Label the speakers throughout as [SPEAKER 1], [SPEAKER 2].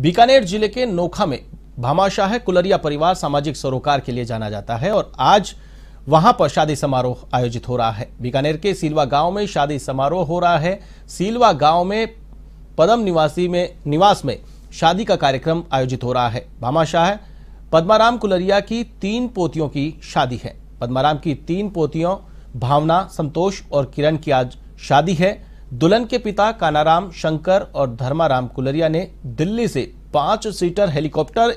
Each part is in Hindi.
[SPEAKER 1] बीकानेर ज़िले के नोखा में भामाशाह कुलरिया परिवार सामाजिक सरोकार के लिए जाना जाता है और आज वहाँ पर शादी समारोह आयोजित हो रहा है। बीकानेर के सीलवा गाँव में शादी समारोह हो रहा है। सीलवा गाँव में पदम निवासी में, निवास में शादी का कार्यक्रम आयोजित हो रहा है। भामाशाह पद्माराम कुलरिया की तीन पोतियों की शादी है। पद्माराम की तीन पोतियों भावना, संतोष और किरण की आज शादी है। दुल्हन के पिता कानाराम, शंकर और धर्माराम कुलरिया ने दिल्ली से पाँच सीटर हेलीकॉप्टर,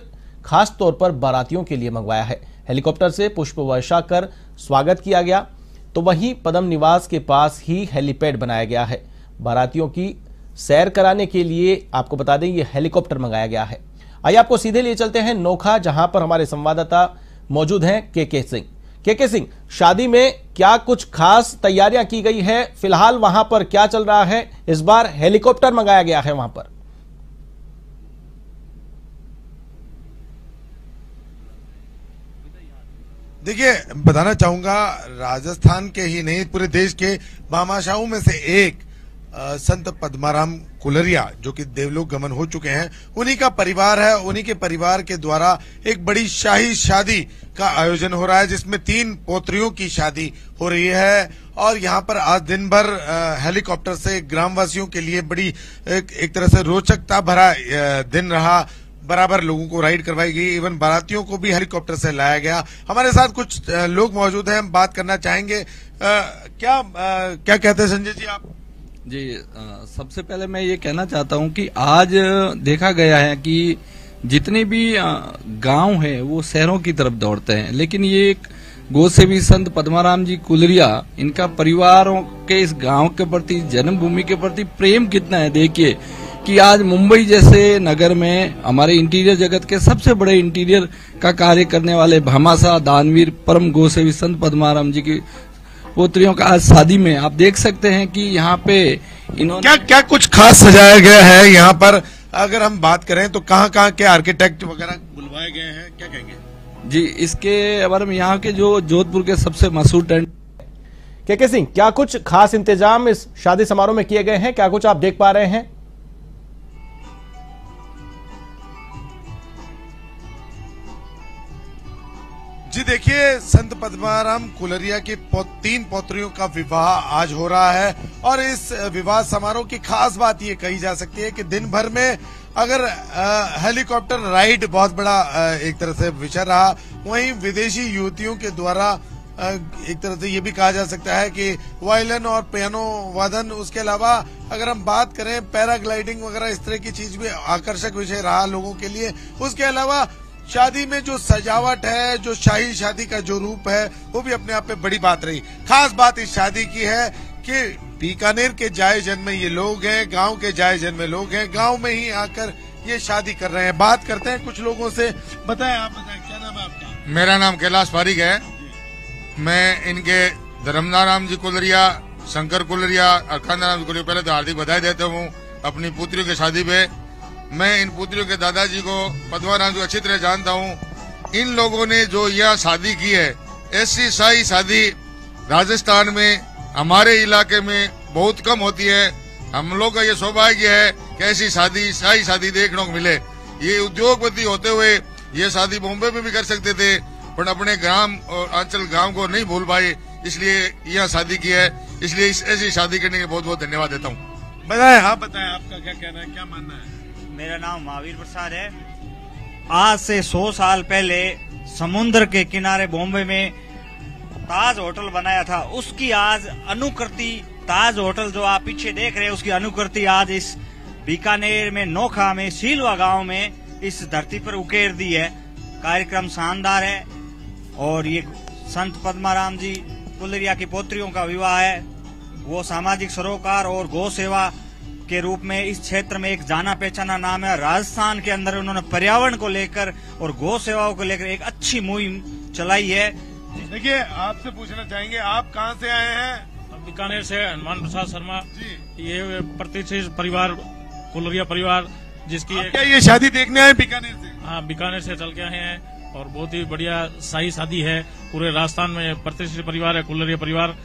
[SPEAKER 1] खास तौर पर बारातियों के लिए मंगवाया है। हेलीकॉप्टर से पुष्प वर्षा कर स्वागत किया गया। तो वहीं पदम निवास के पास ही हेलीपैड बनाया गया है। बारातियों की सैर कराने के लिए आपको बता दें, ये हेलीकॉप्टर मंगाया गया है। आइए आपको सीधे लिए चलते हैं नोखा, जहाँ पर हमारे संवाददाता मौजूद हैं के के सिंह। के सिंह, शादी में क्या कुछ खास तैयारियाँ की गई है? फ़िलहाल वहाँ पर क्या चल रहा है? इस बार हेलीकॉप्टर मंगाया गया है वहाँ पर।
[SPEAKER 2] देखिए, बताना चाहूँगा, राजस्थान के ही नहीं, पूरे देश के मामाशाहों में से एक संत पद्माराम कुलरिया जो कि देवलोक गमन हो चुके हैं उन्हीं का परिवार है उन्हीं के परिवार के द्वारा एक बड़ी शाही शादी का आयोजन हो रहा है जिसमें तीन पोत्रियों की शादी हो रही है। और यहाँ पर आज दिन भर हेलीकॉप्टर से ग्रामवासियों के लिए बड़ी एक, एक तरह से रोचकता भरा दिन रहा। बराबर लोगों को राइड करवाई गई इवन बारातियों को भी हेलीकॉप्टर से लाया गया। हमारे साथ कुछ लोग मौजूद हैं हम बात करना चाहेंगे। आ, क्या आ, क्या कहते हैं संजय जी आप?
[SPEAKER 3] जी आ, सबसे पहले मैं ये कहना चाहता हूँ कि आज देखा गया है कि जितने भी गाँव हैं वो शहरों की तरफ़ दौड़ते हैं। लेकिन ये एक गो सेवी संत पद्माराम जी कुलरिया इनका परिवारों के इस गाँव के प्रति जन्मभूमि के प्रति प्रेम कितना है? देखिए कि आज मुंबई जैसे नगर में हमारे इंटीरियर जगत के सबसे बड़े इंटीरियर का कार्य करने वाले भामासा दानवीर परम गोसेवी संत पद्माराम जी की पुत्रियों का आज शादी में आप देख सकते हैं कि यहाँ पे
[SPEAKER 2] इन्होंने क्या क्या कुछ खास सजाया गया है यहाँ पर? अगर हम बात करें तो कहाँ कहाँ के आर्किटेक्ट वगैरह बुलवाए गए हैं? क्या कहेंगे?
[SPEAKER 3] जी इसके बारे में यहाँ के जो जोधपुर के सबसे मशहूर टेंट
[SPEAKER 1] के के सिंह क्या कुछ खास इंतज़ाम इस शादी समारोह में किए गए हैं? क्या कुछ आप देख पा रहे हैं?
[SPEAKER 2] जी देखिए संत पद्माराम कुलरिया की तीन पौत्रियों का विवाह आज हो रहा है और इस विवाह समारोह की खास बात ये कही जा सकती है कि दिन भर में अगर हेलीकॉप्टर राइड बहुत बड़ा आ, एक तरह से विषय रहा वहीं विदेशी युवतियों के द्वारा एक तरह से ये भी कहा जा सकता है कि वायलिन और पियानो वादन उसके अलावा अगर हम बात करें पैराग्लाइडिंग वगैरह इस तरह की चीज़ भी आकर्षक विषय रहा लोगों के लिए उसके अलावा शादी में जो सजावट है, जो शाही शादी का जो रूप है, वो भी अपने आप में बड़ी बात रही। खास बात इस शादी की है कि बीकानेर के जाए जन में ये लोग हैं, गाँव के जाए जन में लोग हैं, गाँव में ही आकर ये शादी कर रहे हैं। बात करते हैं कुछ लोगों से। बताएँ आप, बताएँ, क्या नाम है आपका?
[SPEAKER 4] मेरा नाम कैलाश फारिक है। मैं इनके धर्मनाराम जी कुलरिया, शंकर कुलरिया अरखान जी कुलरिया, पहले तो हार्दिक बधाई देता हूँ अपनी पुत्रियों की शादी पे। मैं इन पुत्रियों के दादाजी को पद्माराम जी अच्छी तरह जानता हूँ, इन लोगों ने जो यह शादी की है, ऐसी शाही शादी राजस्थान में, हमारे इलाके में बहुत कम होती है। हम लोग का ये सौभाग्य है कि ऐसी शादी शाही शादी देखने को मिले। ये उद्योगपति होते हुए ये शादी बॉम्बे में भी कर सकते थे, पर अपने ग्राम और अंचल गाँव को नहीं भूल पाए, इसलिए यह शादी की है। इसलिए ऐसी शादी करने के बहुत बहुत धन्यवाद देता हूँ।
[SPEAKER 2] बताए आप बताए, आपका क्या कहना है, क्या मानना है?
[SPEAKER 5] मेरा नाम महावीर प्रसाद है। आज से सौ साल पहले समुद्र के किनारे बॉम्बे में ताज होटल बनाया था। उसकी आज अनुकृति, ताज होटल जो आप पीछे देख रहे हैं, उसकी अनुकृति आज इस बीकानेर में, नोखा में, सीलवा गाँव में इस धरती पर उकेर दी है। कार्यक्रम शानदार है और ये संत पद्माराम जी, कुलरिया की पोत्रियों का विवाह है। वो सामाजिक सरोकार और गौ सेवा के रूप में इस क्षेत्र में एक जाना पहचाना नाम है। राजस्थान के अंदर उन्होंने पर्यावरण को लेकर और गौ सेवाओं को लेकर एक अच्छी मुहिम चलाई है।
[SPEAKER 2] देखिए आपसे पूछना चाहेंगे आप कहाँ से आए हैं?
[SPEAKER 6] बीकानेर से हनुमान प्रसाद शर्मा। ये प्रतिष्ठित परिवार कुलरिया परिवार जिसकी
[SPEAKER 2] क्या ये शादी देखने आए बीकानेर से?
[SPEAKER 6] हाँ बीकानेर से चल के आए हैं और बहुत ही बढ़िया शाही शादी है। पूरे राजस्थान में प्रतिष्ठित परिवार है कुलरिया परिवार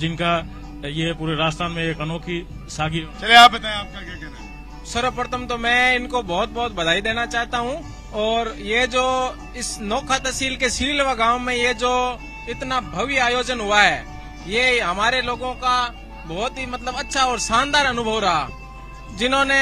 [SPEAKER 6] जिनका ये पूरे राजस्थान में एक अनोखी सागी
[SPEAKER 2] चले आप बताएँ आपका क्या कहना है?
[SPEAKER 7] सर्वप्रथम तो मैं इनको बहुत बहुत बधाई देना चाहता हूँ और ये जो इस नोखा तहसील के सीलवा गाँव में ये जो इतना भव्य आयोजन हुआ है ये हमारे लोगों का बहुत ही मतलब अच्छा और शानदार अनुभव रहा। जिन्होंने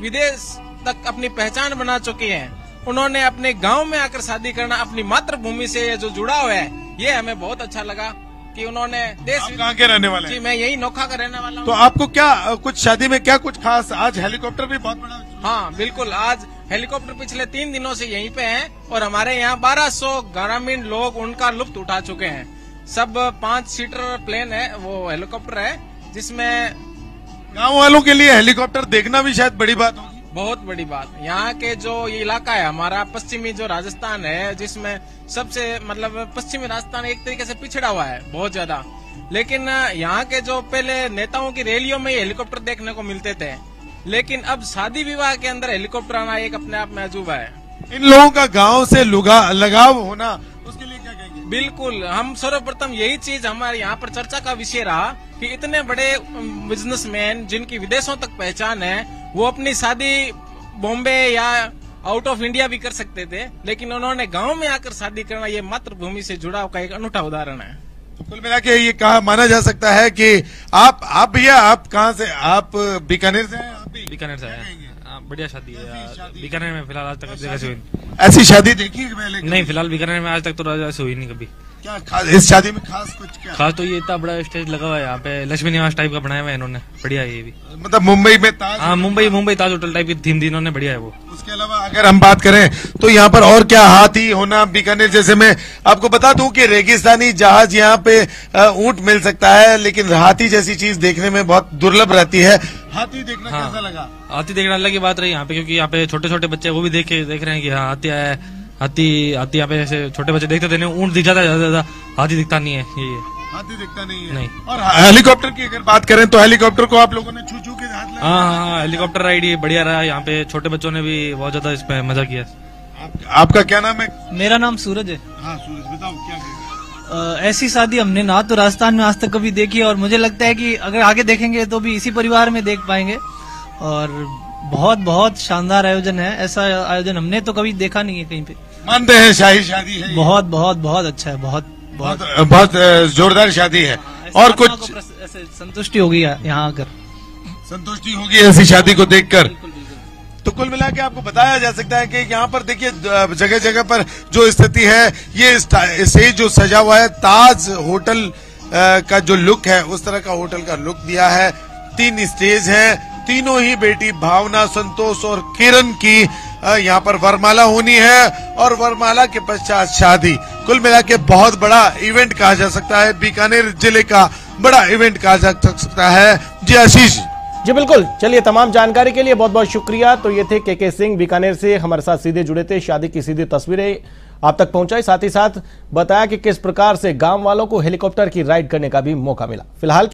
[SPEAKER 7] विदेश तक अपनी पहचान बना चुकी है उन्होंने अपने गाँव में आकर शादी करना अपनी मातृभूमि से ये जो जुड़ा हुआ है ये हमें बहुत अच्छा लगा। कि उन्होंने देश
[SPEAKER 2] कहाँ के रहने वाले
[SPEAKER 7] जी मैं यही नोखा का रहने वाला हूँ।
[SPEAKER 2] तो आपको क्या कुछ शादी में क्या कुछ खास? आज हेलीकॉप्टर भी बहुत बड़ा
[SPEAKER 7] हाँ बिल्कुल। आज हेलीकॉप्टर पिछले तीन दिनों से यहीं पे हैं और हमारे यहाँ 1200 ग्रामीण लोग उनका लुफ्त उठा चुके हैं। सब पाँच सीटर प्लेन है वो हेलीकॉप्टर है जिसमें
[SPEAKER 2] गाँव वालों के लिए हेलीकॉप्टर देखना भी शायद बड़ी बात होगी।
[SPEAKER 7] बहुत बड़ी बात यहाँ के जो ये इलाका है हमारा पश्चिमी जो राजस्थान है जिसमें सबसे मतलब पश्चिमी राजस्थान एक तरीके से पिछड़ा हुआ है बहुत ज़्यादा। लेकिन यहाँ के जो पहले नेताओं की रैलियों में हेलीकॉप्टर देखने को मिलते थे। लेकिन अब शादी विवाह के अंदर हेलीकॉप्टर आना एक अपने आप में अजूबा है।
[SPEAKER 2] इन लोगों का गाँव से लुगा लगाव होना उसके लिए क्या कहेंगे?
[SPEAKER 7] बिल्कुल हम सर्वप्रथम यही चीज़ हमारे यहाँ पर चर्चा का विषय रहा कि इतने बड़े बिजनेसमैन जिनकी विदेशों तक पहचान है वो अपनी शादी बॉम्बे या आउट ऑफ़ इंडिया भी कर सकते थे लेकिन उन्होंने गाँव में आकर शादी करना ये मातृभूमि से जुड़ाव का एक अनूठा उदाहरण है।
[SPEAKER 2] तो कुल मिला के ये कहा माना जा सकता है कि आप आप भैया आप कहाँ से आप बीकानेर से हैं?
[SPEAKER 8] बीकानेर से आया हाँ, बढ़िया शादी है बीकानेर में फ़िलहाल आज तक कभी ऐसे हुई नहीं।
[SPEAKER 2] ऐसी शादी देखी है पहले
[SPEAKER 8] नहीं फ़िलहाल बीकानेर में आज तक तो ऐसे हुई नहीं कभी।
[SPEAKER 2] क्या खास इस शादी में खास कुछ क्या?
[SPEAKER 8] खास तो ये इतना बड़ा स्टेज लगा हुआ है यहाँ पे लक्ष्मी निवास टाइप का बनाया हुआ है इन्होंने बढ़िया है ये भी।
[SPEAKER 2] मतलब मुंबई में ताज
[SPEAKER 8] हाँ मुंबई मुंबई ताज होटल टाइप की थीम दी इन्होंने बढ़िया है वो।
[SPEAKER 2] उसके अलावा अगर हम बात करें तो यहाँ पर और क्या हाथी होना बीकानेर जैसे मैं आपको बता दूँ कि रेगिस्तानी जहाज़ यहाँ पे ऊँट मिल सकता है लेकिन हाथी जैसी चीज़ देखने में बहुत दुर्लभ रहती है। हाथी देखना
[SPEAKER 8] हाँ।
[SPEAKER 2] कैसा लगा?
[SPEAKER 8] हाथी देखना अलग की बात रही यहाँ पे क्योंकि यहाँ पे छोटे छोटे बच्चे वो भी देख देख रहे हैं कि हाँ हाथी आया है। हाथी हाथी यहाँ पे ऐसे छोटे बच्चे देखते थे नहीं ऊँट दिख जाता ज़्यादा ज़्यादा। हाथी दिखता नहीं है ये
[SPEAKER 2] हाथी दिखता नहीं है।
[SPEAKER 8] नहीं।
[SPEAKER 2] और हेलीकॉप्टर की अगर बात करें तो हेलीकॉप्टर को आप लोगों ने छू छू के हाथ
[SPEAKER 8] हाँ हाँ हाँ हेलीकॉप्टर राइड ये बढ़िया रहा यहाँ पे छोटे बच्चों ने भी बहुत ज़्यादा इस पे मज़ा किया।
[SPEAKER 2] आप, आपका क्या नाम है?
[SPEAKER 9] मेरा नाम सूरज है।
[SPEAKER 2] हाँ सूरज बताओ क्या
[SPEAKER 9] ऐसी शादी हमने ना तो राजस्थान में आज तक कभी देखी है और मुझे लगता है कि अगर आगे देखेंगे तो भी इसी परिवार में देख पाएँगे। और बहुत बहुत शानदार आयोजन है ऐसा आयोजन हमने तो कभी देखा नहीं है कहीं पे।
[SPEAKER 2] मानते हैं शाही शादी है
[SPEAKER 9] बहुत बहुत बहुत अच्छा है बहुत बहुत।
[SPEAKER 2] बहुत बहुत जोरदार शादी है। और कुछ
[SPEAKER 9] संतुष्टि होगी यहाँ आकर।
[SPEAKER 2] संतुष्टि होगी ऐसी शादी को देखकर। तो कुल मिला के आपको बताया जा सकता है कि यहाँ पर देखिए जगह जगह पर जो स्थिति है ये स्टेज जो सजा हुआ है ताज होटल का जो लुक है उस तरह का होटल का लुक दिया है। तीन स्टेज है तीनों ही बेटी भावना संतोष और किरण की यहाँ पर वरमाला होनी है और वरमाला के पश्चात शादी। कुल मिला के बहुत बड़ा इवेंट कहा जा सकता है। बीकानेर ज़िले का बड़ा इवेंट कहा जा सकता है। जी आशीष।
[SPEAKER 1] जी बिल्कुल। चलिए, तमाम जानकारी के लिए बहुत बहुत शुक्रिया। तो ये थे के के सिंह बीकानेर से हमारे साथ सीधे जुड़े थे। शादी की सीधी तस्वीरें आप तक पहुंचाई। साथ ही साथ बताया कि किस प्रकार से गाँव वालों को हेलीकॉप्टर की राइड करने का भी मौका मिला। फ़िलहाल